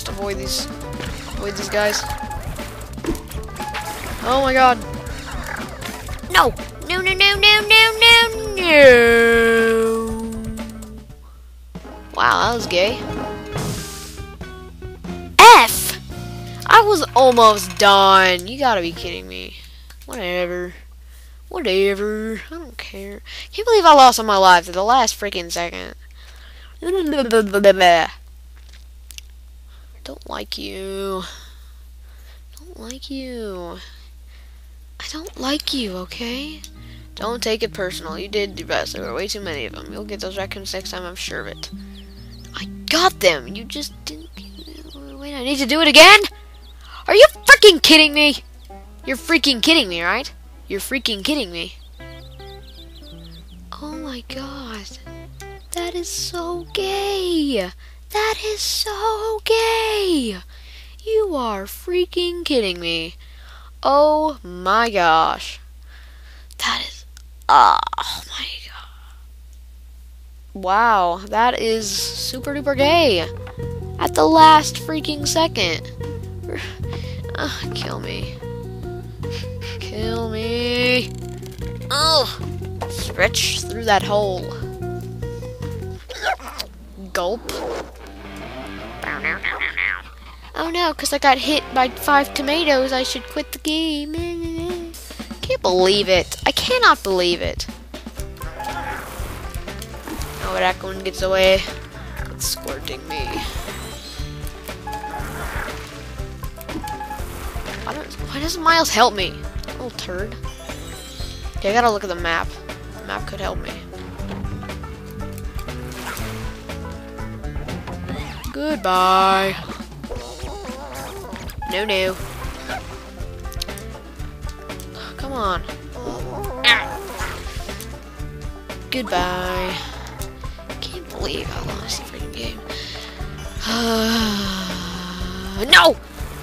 Just avoid these, avoid these guys. Oh my god. No! No, no, no, no, no, no, no! Wow, that was gay. F! I was almost done. You gotta be kidding me. Whatever. Whatever. I don't care. Can't believe I lost all my lives at the last freaking second. Don't like you. Don't like you. I don't like you, okay? Don't take it personal. You did your best. There were way too many of them. You'll get those raccoons next time, I'm sure of it. I got them. You just didn't. Wait, I need to do it again? Are you freaking kidding me? You're freaking kidding me, right? You're freaking kidding me. Oh my god. That is so gay. That is so gay. You are freaking kidding me. Oh my gosh. That is. Oh my god. Wow, that is super duper gay. At the last freaking second. Uh, kill me. Kill me. Oh, stretch through that hole. Gulp. Oh no, because I got hit by five tomatoes, I should quit the game. Can't believe it. I cannot believe it. Oh, that one gets away. It's squirting me. Why, why doesn't Miles help me? Little turd. Okay, I gotta look at the map. The map could help me. Goodbye. No, no. Come on. Goodbye. Can't believe I lost the freaking game. no!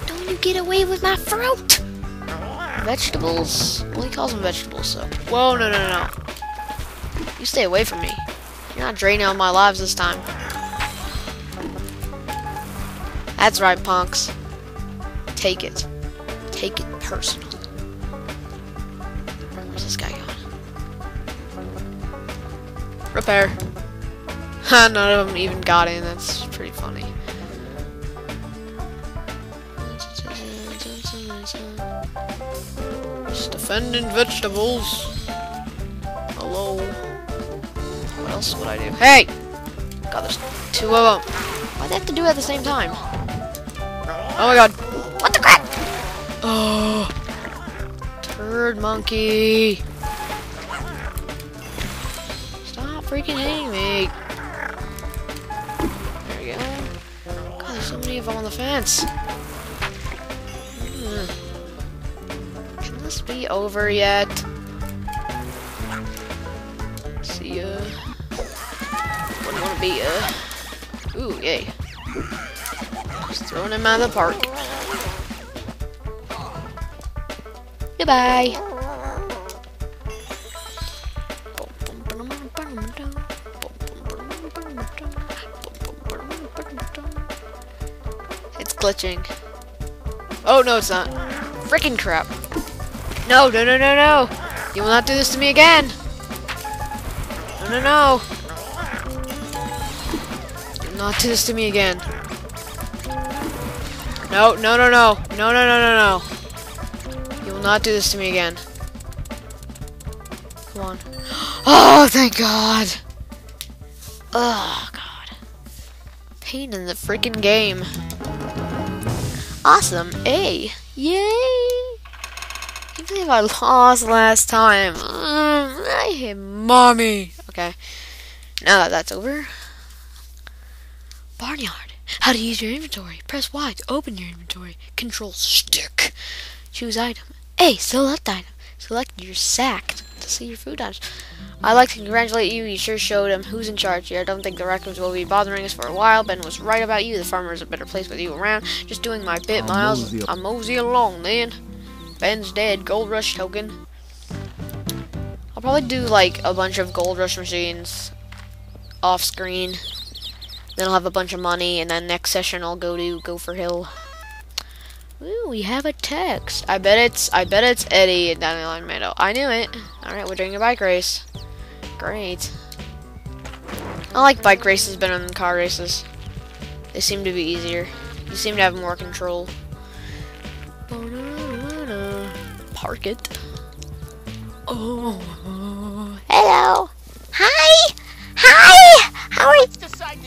Don't you get away with my fruit! Vegetables? Well, he calls them vegetables, so. Whoa, no, no, no. You stay away from me. You're not draining all my lives this time. That's right, punks. Take it. Take it personal. Where's this guy going? Repair. None of them even got in. That's pretty funny. Just defending vegetables. Hello. What else would I do? Hey! God, there's two of them. Why'd they have to do it at the same time? Oh my god. What the crap? Oh. Turd monkey. Stop freaking hitting me. There we go. God, there's so many of them on the fence. Ugh. Can this be over yet? See ya. Wouldn't want to be ya. Ooh, yay. Just throwing him out of the park. Goodbye. It's glitching. Oh, no, it's not. Freaking crap. No, no, no, no, no. You will not do this to me again. No, no, no. Not do this to me again. No, no, no, no. No, no, no, no, no. You will not do this to me again. Come on. Oh, thank God. Oh, God. Pain in the freaking game. Awesome. A. Yay. I believe I lost last time. Mm, I hate mommy. Okay. Now that that's over. Barnyard. How to use your inventory. Press Y to open your inventory. Control stick. Choose item. A. Select item. Select your sack to see your food items. I'd like to congratulate you. You sure showed him who's in charge here. I don't think the raccoons will be bothering us for a while. Ben was right about you. The farmer is a better place with you around. Just doing my bit, I'll Miles. mosey- I'll mosey along then. Ben's dead. Gold Rush token. I'll probably do like a bunch of Gold Rush machines off screen. Then I'll have a bunch of money, and then next session I'll go to Gopher Hill. Ooh, we have a text. I bet it's I bet it's Eddie at Dandelion Meadow. I knew it. Alright, we're doing a bike race. Great. I like bike races better than car races. They seem to be easier. You seem to have more control. Park it. Oh. Hello. Hi. Hi. How are you?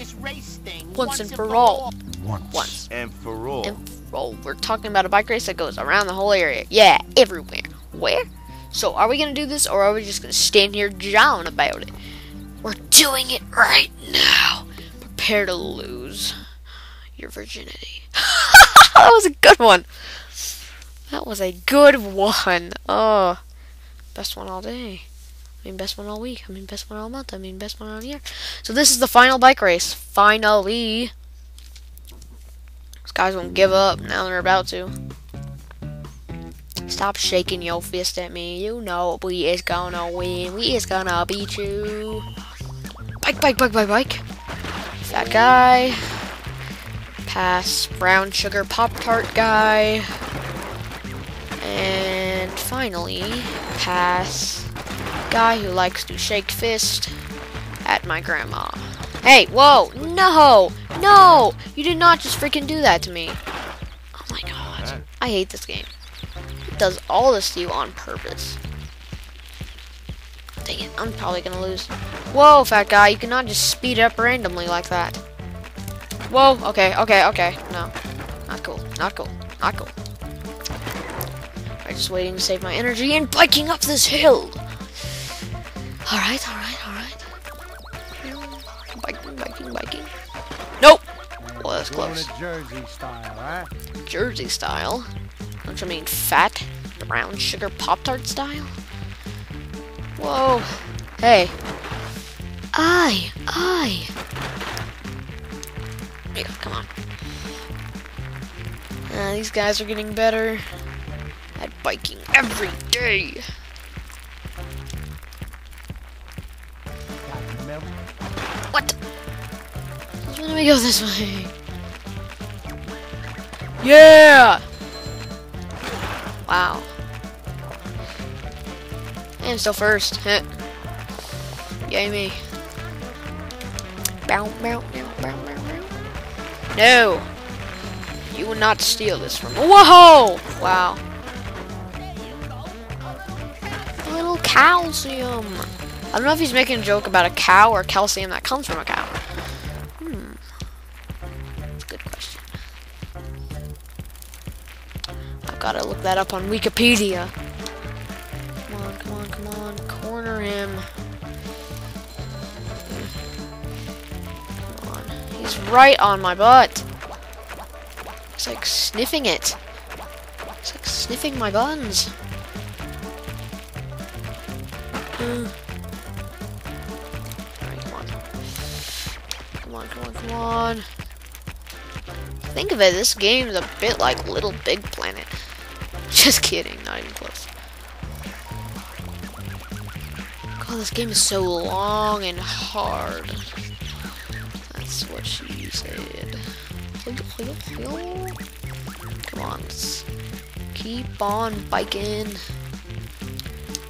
Decide this race thing Once and for all. Once. Once. And for all. And oh, we're talking about a bike race that goes around the whole area. Yeah, everywhere. Where? So, are we gonna do this, or are we just gonna stand here jawing about it? We're doing it right now. Prepare to lose your virginity. that was a good one. That was a good one. Oh, best one all day. I mean, best one all week. I mean, best one all month. I mean, best one all year. So this is the final bike race. Finally. These guys won't give up. Mm-hmm. Now they're about to. Stop shaking your fist at me. You know we is gonna win. We is gonna beat you. Bike, bike, bike, bike, bike. Fat guy. Pass brown sugar pop tart guy. And finally, pass guy who likes to shake fist at my grandma. Hey, whoa, no, no, you did not just freaking do that to me. Oh my god, I hate this game. It does all this to you on purpose. Dang it, I'm probably gonna lose. Whoa, fat guy, you cannot just speed up randomly like that. Whoa, okay, okay, okay, no. Not cool, not cool, not cool. I'm just waiting to save my energy and biking up this hill. Alright, alright, alright. Biking, biking, biking. Nope! Well, that's close. to Jersey style, huh? Jersey style. Don't you mean fat, brown sugar Pop Tart style? Whoa. Hey. I, I. Go, come on. Uh, these guys are getting better at biking every day. Let me go this way. Yeah! Wow. I'm still first. Yay me. Bow, bow, bow, bow, bow, bow. No! You will not steal this from me. Whoa! Wow. Little calcium. I don't know if he's making a joke about a cow or calcium that comes from a cow. I've got to look that up on Wikipedia. Come on, come on, come on. Corner him. Come on. He's right on my butt. He's like sniffing it. He's like sniffing my buns. Come on. Come on, come on, come on. Think of it, this game is a bit like Little Big Planet. Just kidding, not even close. God, this game is so long and hard. That's what she said. Come on, keep on biking.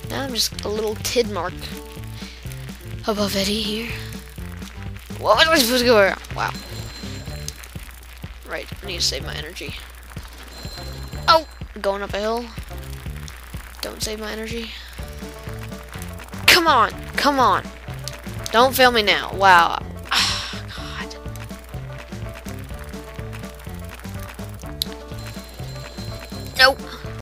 Now I'm just a little tid mark above Eddie here. What was I supposed to go around? Wow. Right, I need to save my energy. Going up a hill. Don't save my energy. Come on! Come on! Don't fail me now. Wow.